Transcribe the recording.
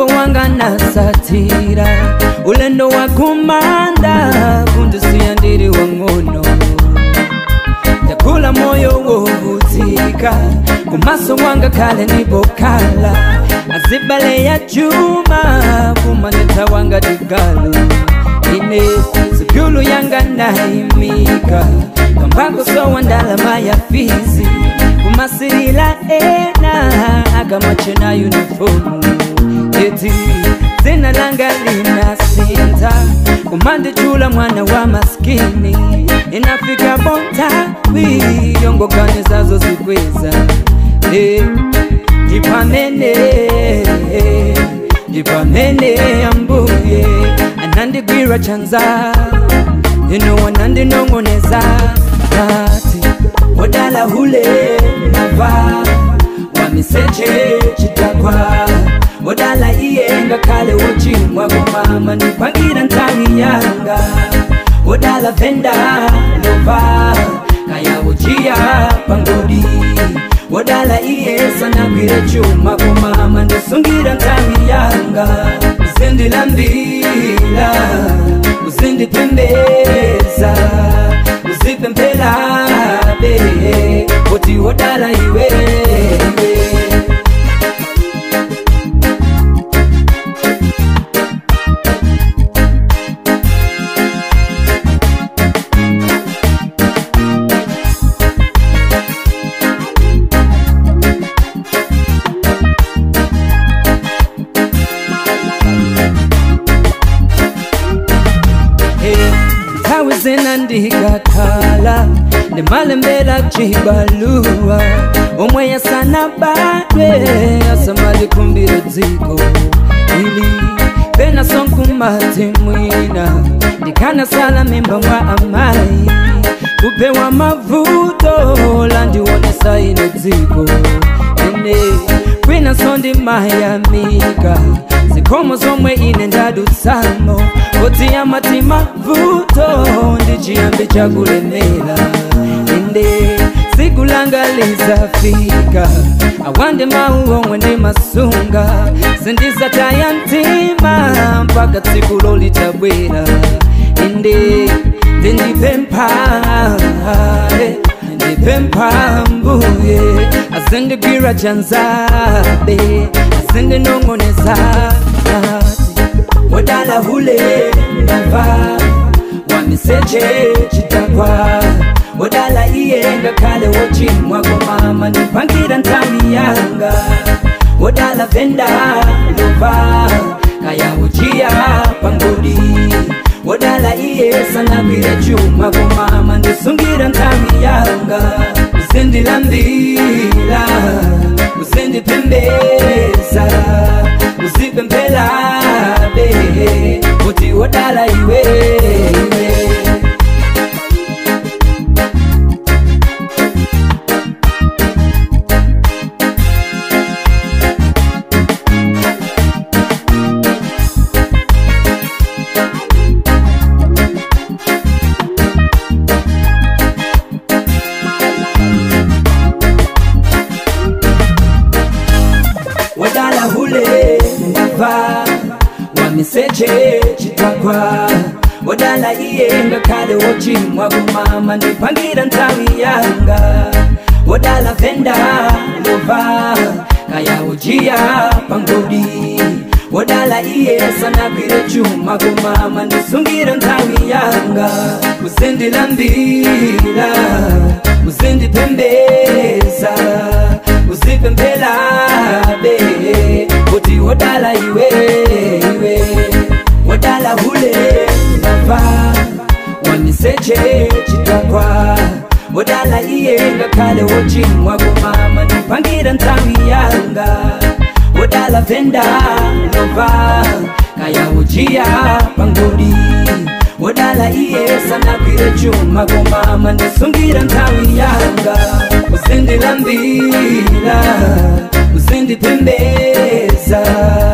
wimbo wanga na satira ulendo wa kumanda kundisiyandiri wang'ono takula moyo wovutika kumaso wanga kale nibokala azibale ya juma kumaneta wanga digalo ine sipyulu yanga naimika kwambako sowa ya fizi kumasirila ena langa mache na uniformu eti zina langa linasinza umande chula mwana wa maskini inafika bonta wiyongo kane zazo zikweza jipamene jipamene ambuye anandigwira chanza ino wanandinongoneza nati odala hule navaa seche chitakwa modala iyenga kale wocimwa komama ndikwangira ntani yanga modala venda lova kayawuciya pangodi modala iyesa nagwira cuma komama ndisungira ntani yanga usindilambila usindipembeza khawuzina ndikakhala ndimalembela jibaluwa omwe yasanabadwe yasamalikhumbile dziko ili penasonkumatimwina ndikhanasala mimba mwa amayi kupewa mavuto landiwonesa ine dziko ine kwinasondimayamika komozomwe ine ndadusamo kodziya matima vuto ndiciyambi cakulemera ende siku langa lizafika awande mau omwe ndi masunga sindizataya mtima mpaka tsiku lolitabwera ende ndindipempa ndipempa mbuye azindigwira canzabe azindinongonezabe mukati wodala hule ndava wamiseje chitakwa wodala iye ngakhale wochimwa komama ndipangira nthani yanga wodala venda lova kaya wochiya pangodi wodala iye sanagwire chuma komama ndisungira nthani yanga usendilambila usendipembela entre las seche chitakwa odala iyenga kale wocimwa kumama ndipangira nthawi yanga odala venda lova kaya ujiya pangodi odala iye sanagwire cuma kumama ndisungira nthawi yanga kusindilambira kusindipembeza kusipembelabe kuti odala iwee che chitakwa mudala iye ngakhale wochimwa kumama ndipangira nthawi yanga wodala venda lova kaya uchiya pangodi wodala iye sanagwire chuma kumama ndisungira nthawi yanga usindilambira usindipembeza